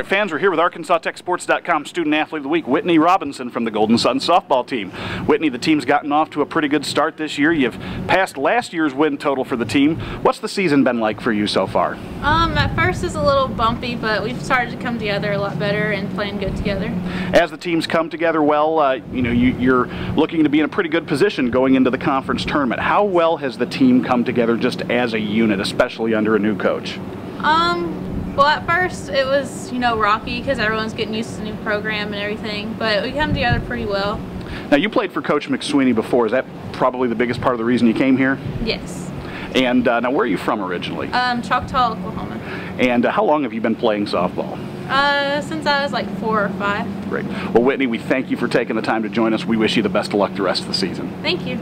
right, fans, we're here with ArkansasTechSports.com Student Athlete of the Week, Whitney Robinson from the Golden Sun softball team. Whitney, the team's gotten off to a pretty good start this year. You've passed last year's win total for the team. What's the season been like for you so far? Um, at first it's a little bumpy, but we've started to come together a lot better and playing good together. As the teams come together well, uh, you know, you, you're looking to be in a pretty good position going into the conference tournament. How well has the team come together just as a unit, especially under a new coach? Um, well, at first it was, you know, rocky because everyone's getting used to the new program and everything, but we come together pretty well. Now, you played for Coach McSweeney before. Is that probably the biggest part of the reason you came here? Yes. And uh, now, where are you from originally? Um, Choctaw, Oklahoma. And uh, how long have you been playing softball? Uh, since I was like four or five. Great. Well, Whitney, we thank you for taking the time to join us. We wish you the best of luck the rest of the season. Thank you.